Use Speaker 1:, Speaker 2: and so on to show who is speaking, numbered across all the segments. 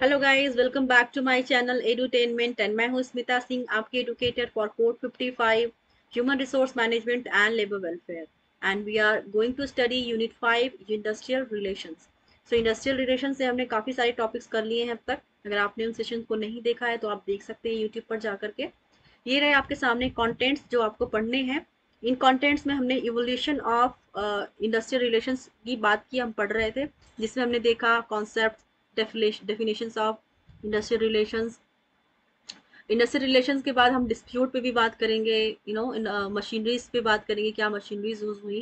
Speaker 1: Hello guys welcome back to my channel edutainment and मैं हूँ स्मिता सिंह, आपकी educator for code 55 human resource management and labour welfare and we are going to study unit 5 industrial relations so industrial relation से हमने काफ़ी सारे topics कर लिए हैं अब तक। अगर आपने उन सेशन को नहीं देखा है तो आप देख सकते हैं यूट्यूब पर जा करके ये रहे आपके सामने कॉन्टेंट्स जो आपको पढ़ने हैं। इन कॉन्टेंट्स में हमने इवोल्यूशन ऑफ़ इंडस्ट्रियल रिलेशंस की बात की, हम पढ़ रहे थे, जिसमें हमने देखा concept definitions of industrial relations. Industrial relations के बाद हम डिस्प्यूट पे भी बात करेंगे यू नो मशीनरीज पे बात करेंगे क्या मशीनरीज यूज़ हुई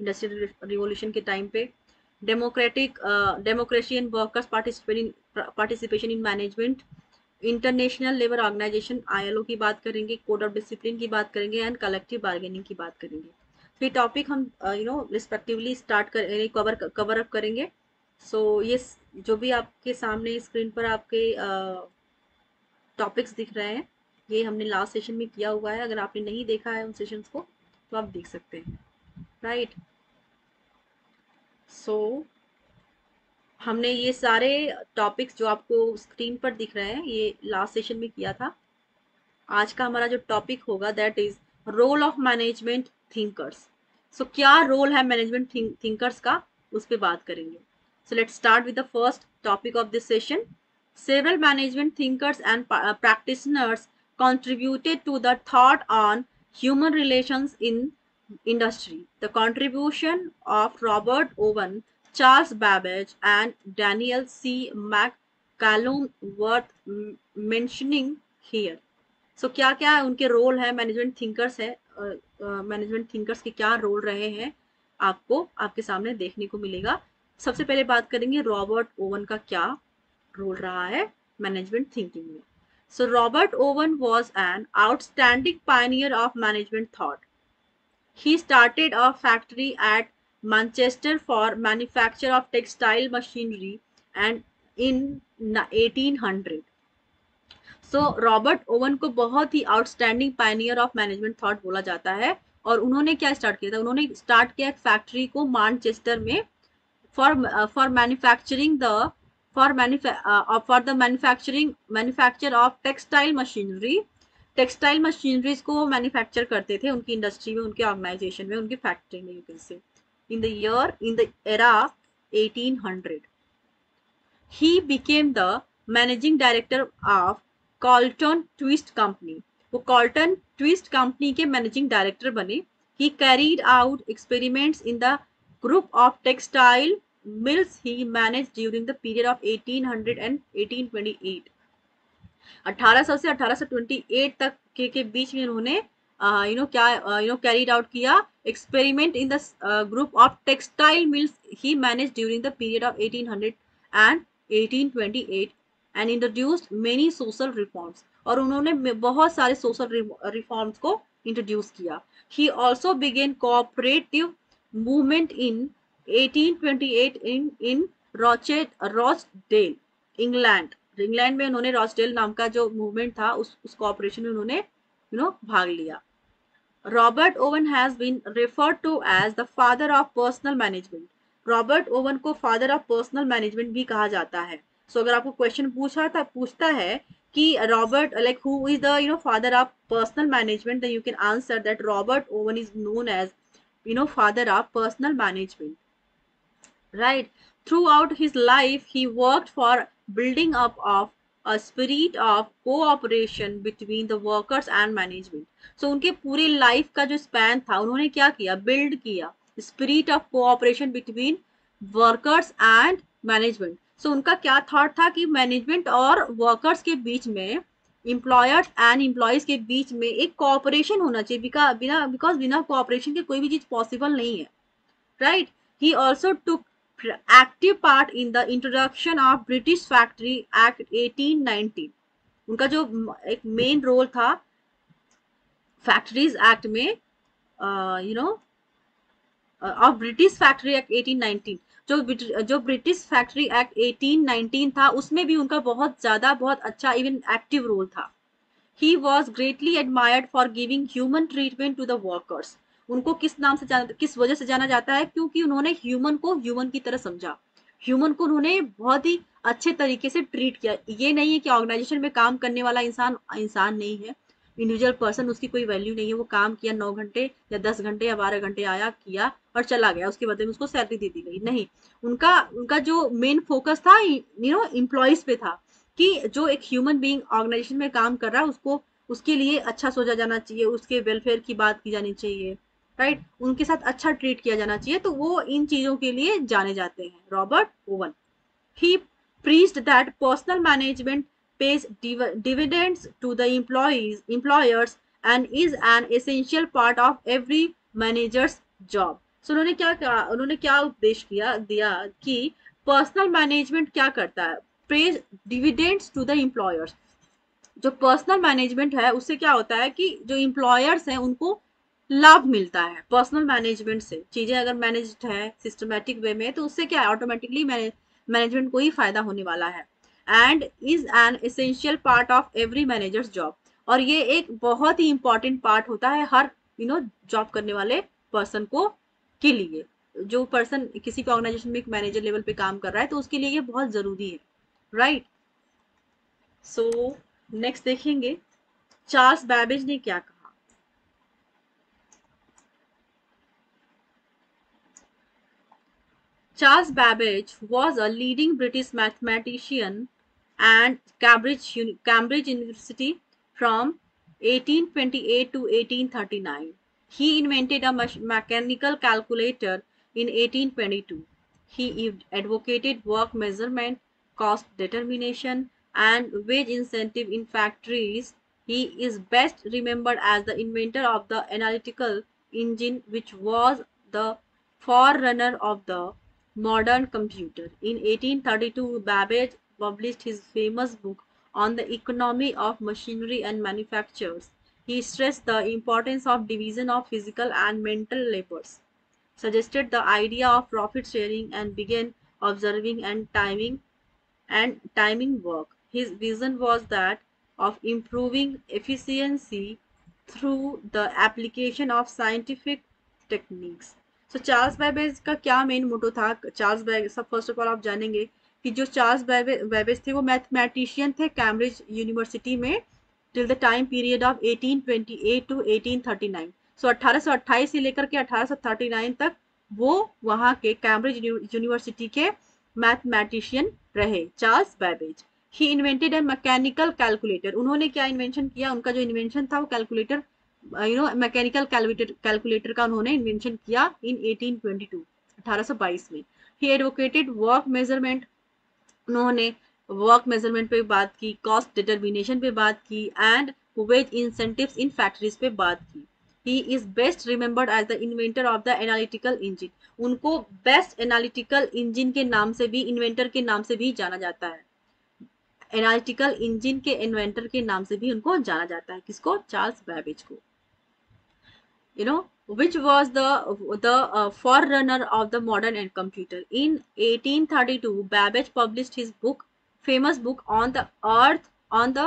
Speaker 1: इंडस्ट्रियल रिवोल्यूशन के टाइम पे. Democratic democracy and workers participation in management international labour organisation ILO की बात करेंगे कोड ऑफ़ डिसिप्लिन की बात करेंगे एंड कलेक्टिव बार्गेनिंग की बात करेंगे. तो ये टॉपिक हम यू नो रिस्पेक्टिवली स्टार्ट कर कवर कवर अप करेंगे. सो so, ये जो भी आपके सामने स्क्रीन पर आपके टॉपिक्स दिख रहे हैं ये हमने लास्ट सेशन में किया हुआ है। अगर आपने नहीं देखा है उन सेशंस को तो आप देख सकते हैं। राइट सो so, हमने ये सारे टॉपिक्स जो आपको स्क्रीन पर दिख रहे हैं ये लास्ट सेशन में किया था। आज का हमारा जो टॉपिक होगा that is role of management thinkers so क्या रोल है मैनेजमेंट थिंकर्स का? उस पर बात करेंगे। So let's start with the first topic of this session. Several management thinkers and uh, practitioners contributed to the thought on human relations in industry. The contribution of Robert Owen, Charles Babbage and Daniel C. McCallum worth mentioning here. So क्या क्या उनके role है management thinkers है management uh, thinkers uh, के क्या role रहे हैं आपको आपके सामने देखने को मिलेगा सबसे पहले बात करेंगे रॉबर्ट ओवन का क्या रोल रहा है मैनेजमेंट थिंकिंग में। So Robert Owen was an outstanding pioneer of management thought he started a factory at Manchester for manufacture of textile machinery and in 1800 so Robert Owen को बहुत ही outstanding pioneer of management thought बोला जाता है और उन्होंने क्या start किया था? उन्होंने स्टार्ट किया एक फैक्ट्री को मानचेस्टर में for uh, for manufacturing the for manufa- uh, for the manufacturing manufacture of textile machinery. Textile machineries को मैन्युफैक्चर करते थे उनकी इंडस्ट्री में उनके ऑर्गेनाइजेशन में उनकी फैक्ट्री में you can say in the year in the era 1800 he became the managing director of Colton Twist Company वो कॉल्टन ट्विस्ट कंपनी के मैनेजिंग डायरेक्टर बने. He carried out experiments in the group of textile mills he managed during the period of 1800 and 1828 1800 से 1828 तक के, के बीच में उन्होंने यू नो क्या यू नो कैरीड आउट किया experiment in the group of textile mills he manage during the period of 1800 and 1828 and introduced many social reforms और उन्होंने बहुत सारे सोशल रिफॉर्म्स को इंट्रोड्यूस किया। He also begin cooperative movement in 1828 in in Rochet Rochdale England England में उन्होंने Rochdale नाम का जो मूवमेंट था उस उस कॉपरेशन में उन्होंने यू नो भाग लिया। Robert Owen has been referred to as the father of personal management Robert Owen को फादर ऑफ़ पर्सनल मैनेजमेंट भी कहा जाता है। सो so, अगर आपको क्वेश्चन पूछा था पूछता है कि Robert like who is the you know father of personal management you can answer that Robert Owen is known as you know father of personal management right throughout his life he worked for building up of a spirit of cooperation between the workers and management so unke pure life ka jo span tha unhone kya kiya build kiya spirit of cooperation between workers and management so unka kya thought tha ki management aur workers ke beech mein employers and employees के बीच में एक cooperation होना चाहिए बिना because बिना cooperation के कोई भी चीज़ पॉसिबल नहीं है right he also took active part in the introduction of British Factory Act 1819 उनका जो एक मेन रोल था फैक्ट्रीज एक्ट में you know of British Factory Act 1819 जो जो ब्रिटिश फैक्ट्री एक्ट 1819 था, उसमें भी उनका बहुत ज़्यादा, बहुत अच्छा इवन एक्टिव रोल था. He was greatly admired for giving human treatment to the workers उनको किस नाम से जाना, किस वजह से जाना जाता है? क्योंकि उन्होंने ह्यूमन को ह्यूमन की तरह समझा। ह्यूमन को उन्होंने बहुत ही अच्छे तरीके से ट्रीट किया। ये नहीं है कि ऑर्गेनाइजेशन में काम करने वाला इंसान इंसान नहीं है। इंडिविजुअल पर्सन उसकी कोई वैल्यू नहीं है। वो काम किया नौ घंटे या दस घंटे या बारह घंटे आया, किया और चला गया। उसके बदले में उसको सैलरी दे दी गई। नहीं। उनका उनका जो मेन फोकस था यू नो एम्प्लॉयज़ पे था कि जो एक ह्यूमन बीइंग ऑर्गेनाइजेशन में काम कर रहा है, उसको, उसके लिए अच्छा सोचा जाना चाहिए। उसके वेलफेयर की बात की जानी चाहिए। राइट? उनके साथ अच्छा ट्रीट किया जाना चाहिए तो वो इन चीज़ों के लिए जाने जाते हैं। Robert Owen. He that personal management pays div, dividends to the employees, employers, and is an essential part of every manager's job. So, उन्होंने क्या कहा, उन्होंने क्या उपदेश किया, दिया कि पर्सनल मैनेजमेंट क्या करता है? Pays dividends to the employers जो पर्सनल मैनेजमेंट है, उससे क्या होता है कि जो एम्प्लॉयर्स हैं, उनको लाभ मिलता है पर्सनल मैनेजमेंट से। चीज़ें अगर मैनेज है सिस्टमेटिक वे में तो उससे क्या है? ऑटोमेटिकली मैनेजमेंट को ही फ़ायदा होने वाला है। And is an essential part of every manager's job और ये एक बहुत ही इंपॉर्टेंट पार्ट होता है हर यू नो जॉब करने वाले पर्सन को, के लिए। जो पर्सन किसी भी ऑर्गेनाइजेशन में एक मैनेजर लेवल पे काम कर रहा है तो उसके लिए ये बहुत ज़रूरी है। राइट सो नेक्स्ट देखेंगे। चार्ल्स बैबेज ने क्या कहा? Charles Babbage was a leading British mathematician and Cambridge, Cambridge University from 1828 to 1839. He invented a mechanical calculator in 1822. He advocated work measurement, cost determination, and wage incentive in factories. He is best remembered as the inventor of the analytical engine, which was the forerunner of the modern computer. In 1832, Babbage published his famous book on the economy of machinery and manufactures. He stressed the importance of division of physical and mental labors, suggested the idea of profit sharing and began observing and timing and timing work. His vision was that of improving efficiency through the application of scientific techniques. So Charles Babbage का क्या main motto था? Charles Babbage सब first of all आप जानेंगे कि जो Charles Babbage थे, वो मैथमेटिशियन थे कैम्ब्रिज यूनिवर्सिटी में till the time period of 1828 to 1839 so 1828 से लेकर के 1839 तक वो वहाँ के कैम्ब्रिज यूनिवर्सिटी के मैथमेटिशियन रहे Charles Babbage he invented a mechanical calculator उन्होंने क्या इन्वेंशन किया? उनका जो इन्वेंशन था वो calculator you know mechanical calculator का उन्होंने इन्वेंशन किया इन 1822 1822 में। ही एडवोकेटेड वर्क मेज़रमेंट उन्होंने वर्क मेज़रमेंट पे बात की कॉस्ट डिटर्मिनेशन पे बात की and wage incentives in factories पे बात की। He is best remembered as the inventor of the analytical engine उनको बेस्ट एनालिटिकल इंजिन के नाम से भी इन्वेंटर के नाम से भी जाना जाता है। एनालिटिकल इंजिन के इन्वेंटर के नाम से भी उनको जाना जाता है, किसको? चार्ल्स बैबेज को। You know which was the the uh, forerunner of the modern and computer in 1832 babbage published his book famous book on the earth on the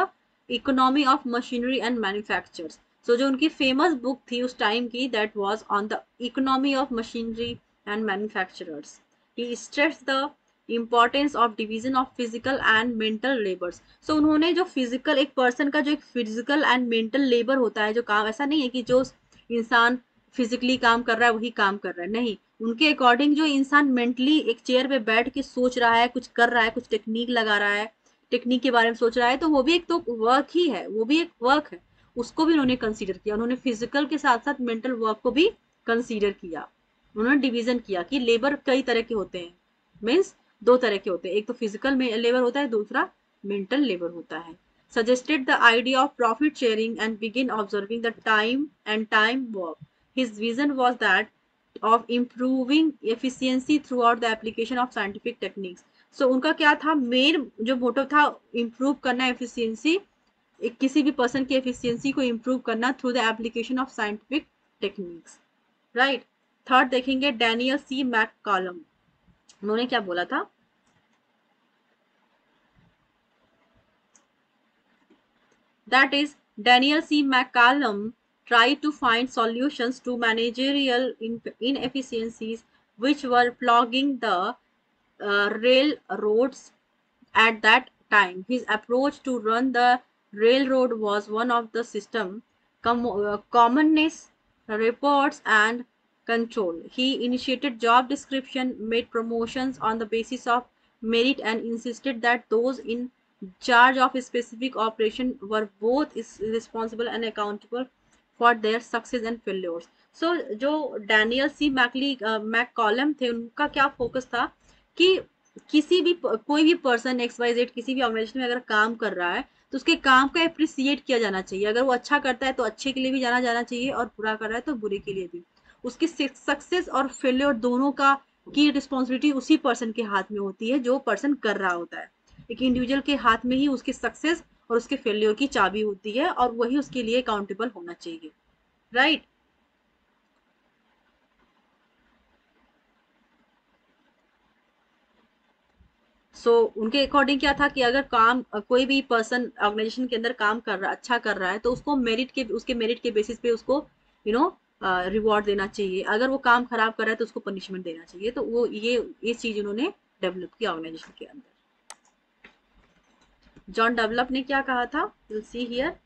Speaker 1: economy of machinery and manufactures so जो उनकी famous book थी उस time की that was on the economy of machinery and manufacturers he stressed the importance of division of physical and mental labors so उन्होंने जो physical एक person का जो एक physical and mental labor होता है जो काम ऐसा नहीं है कि जो इंसान फिजिकली काम कर रहा है, वही काम कर रहा है। नहीं, उनके अकॉर्डिंग जो इंसान मेंटली एक चेयर पे बैठ के सोच रहा है, कुछ कर रहा है, कुछ टेक्निक लगा रहा है टेक्निक के बारे में सोच रहा है तो वो भी एक तो वर्क ही है, वो भी एक वर्क है। उसको भी उन्होंने कंसीडर किया, उन्होंने फ़िज़िकल के साथ साथ मेंटल वर्क को भी कंसीडर किया। उन्होंने डिवीज़न किया कि लेबर कई तरह के होते हैं। मीन्स दो तरह के होते हैं, एक तो फ़िज़िकल लेबर होता है, दूसरा मेंटल लेबर होता है। Suggested the idea of profit sharing and began observing the time and time work. His vision was that of improving efficiency throughout the application of scientific techniques. So उनका क्या था main जो motive था improve करना efficiency किसी भी person की efficiency को इम्प्रूव करना through the application of scientific techniques right third देखेंगे डैनियल सी मैक कॉलम उन्होंने क्या बोला था That is, Daniel C. McCallum tried to find solutions to managerial inefficiencies which were plaguing the railroads at that time. His approach to run the railroad was one of the system com uh, commonness, reports, and control. He initiated job description, made promotions on the basis of merit, and insisted that those in of a specific operation were both responsible and accountable for their success and failures. So, जो Daniel C मैकली McCallum थे, उनका क्या focus था कि किसी भी कोई भी पर्सन एक्स वाई जेड किसी भी ऑर्गेनाइजेशन में अगर काम कर रहा है तो उसके काम को अप्रिसिएट किया जाना चाहिए। अगर वो अच्छा करता है तो अच्छे के लिए भी जाना जाना चाहिए और बुरा कर रहा है तो बुरे के लिए भी। उसकी सक्सेस और फेलियर दोनों का की रिस्पॉन्सिबिलिटी उसी पर्सन के हाथ में होती है, जो पर्सन कर रहा होता है। एक इंडिविजुअल के हाथ में ही उसकी सक्सेस और उसके फेल्योर की चाबी होती है और वही उसके लिए अकाउंटेबल होना चाहिए। Right right? सो so, उनके अकॉर्डिंग क्या था कि अगर काम कोई भी पर्सन ऑर्गेनाइजेशन के अंदर काम कर रहा अच्छा कर रहा है तो उसको मेरिट के उसके मेरिट के बेसिस पे उसको यू नो रिवॉर्ड देना चाहिए। अगर वो काम खराब कर रहा है तो उसको पनिशमेंट देना चाहिए। तो वो ये ये चीज़ उन्होंने डेवलप किया ऑर्गेनाइजेशन के अंदर। जॉन डेवलप ने क्या कहा था? Will see here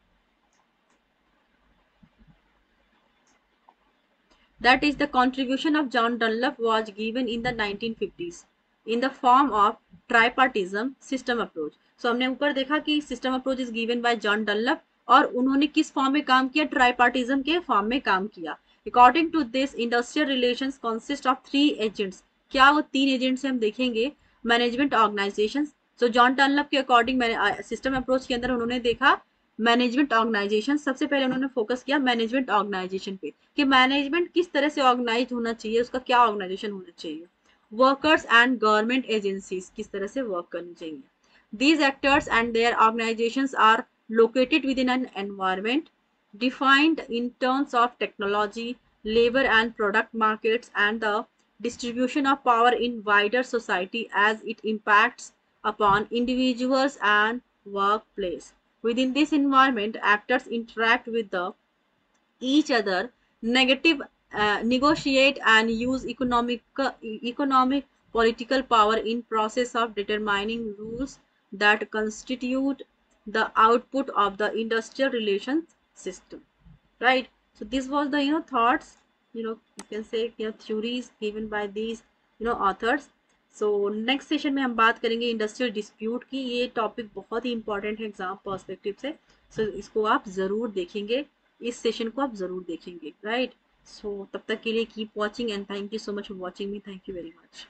Speaker 1: that is, the contribution of John Dunlop was given in the 1950s in the form of tripartism system approach. So, हमने ऊपर देखा कि system approach is given by John Dunlop और उन्होंने किस फॉर्म में काम किया? ट्राइपार्टिज्म के फॉर्म में काम किया। According to this industrial relation consist of three agents क्या वो तीन एजेंट्स हम देखेंगे? Management organisation so John Dunlop के अकॉर्डिंग सिस्टम अप्रोच के अंदर उन्होंने देखा मैनेजमेंट ऑर्गेनाइजेशन सबसे पहले उन्होंने फोकस किया मैनेजमेंट ऑर्गेनाइजेशन पे कि मैनेजमेंट किस तरह से ऑर्गेनाइज होना चाहिए उसका क्या ऑर्गेनाइजेशन होना चाहिए। वर्कर्स एंड गवर्नमेंट एजेंसीज किस तरह से वर्क करनी चाहिए। These actors and their organisation are located within an environment defined in terms of technology, labor and product markets and the distribution of power in wider society as it impacts upon individuals and workplace. Within this environment, actors interact with the each other, negative, uh, negotiate and use economic, uh, economic political power in process of determining rules that constitute the output of the industrial relations system. Right. So this was the you know thoughts you know you can say you know theories given by these you know authors so next session में हम बात करेंगे industrial dispute की। ये topic बहुत ही important है exam perspective से। सो so, इसको आप ज़रूर देखेंगे। इस सेशन को आप ज़रूर देखेंगे राइट right? सो so, तब तक के लिए keep watching and thank you so much for watching me thank you very much